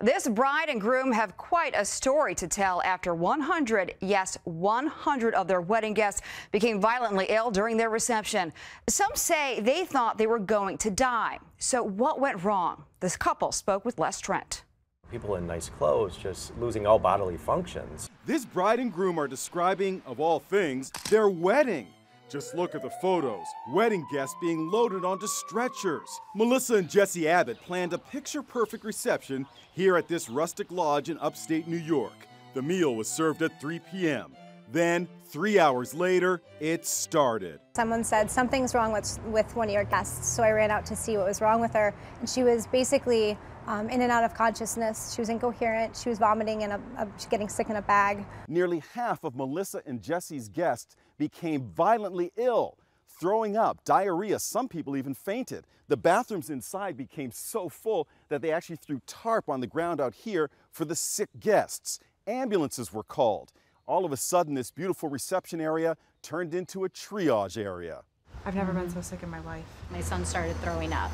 This bride and groom have quite a story to tell after 100, yes, 100 of their wedding guests became violently ill during their reception. Some say they thought they were going to die. So what went wrong? This couple spoke with Les Trent. People in nice clothes just losing all bodily functions. This bride and groom are describing, of all things, their wedding. Just look at the photos. Wedding guests being loaded onto stretchers. Melissa and Jesse Abbott planned a picture perfect reception here at this rustic lodge in upstate New York. The meal was served at 3 p.m. Then, three hours later, it started. Someone said something's wrong with, with one of your guests, so I ran out to see what was wrong with her. And she was basically um, in and out of consciousness. She was incoherent. She was vomiting and getting sick in a bag. Nearly half of Melissa and Jesse's guests became violently ill, throwing up, diarrhea. Some people even fainted. The bathrooms inside became so full that they actually threw tarp on the ground out here for the sick guests. Ambulances were called. All of a sudden, this beautiful reception area turned into a triage area. I've never been so sick in my life. My son started throwing up.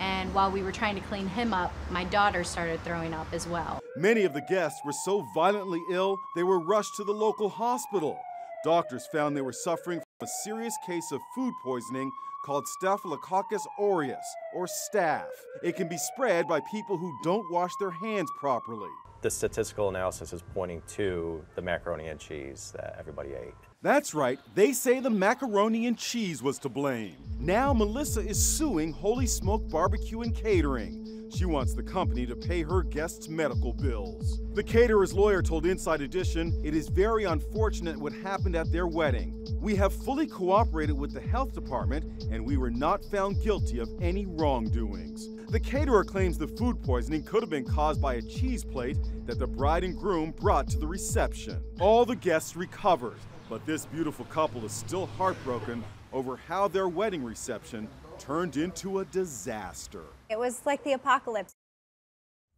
And while we were trying to clean him up, my daughter started throwing up as well. Many of the guests were so violently ill, they were rushed to the local hospital. Doctors found they were suffering from a serious case of food poisoning called Staphylococcus aureus, or staph. It can be spread by people who don't wash their hands properly. The statistical analysis is pointing to the macaroni and cheese that everybody ate. That's right, they say the macaroni and cheese was to blame. Now Melissa is suing Holy Smoke Barbecue and Catering. She wants the company to pay her guests' medical bills. The caterer's lawyer told Inside Edition it is very unfortunate what happened at their wedding. We have fully cooperated with the health department and we were not found guilty of any wrongdoings. The caterer claims the food poisoning could have been caused by a cheese plate that the bride and groom brought to the reception. All the guests recovered, but this beautiful couple is still heartbroken over how their wedding reception turned into a disaster. It was like the apocalypse.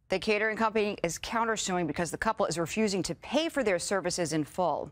The catering company is countersuing because the couple is refusing to pay for their services in full.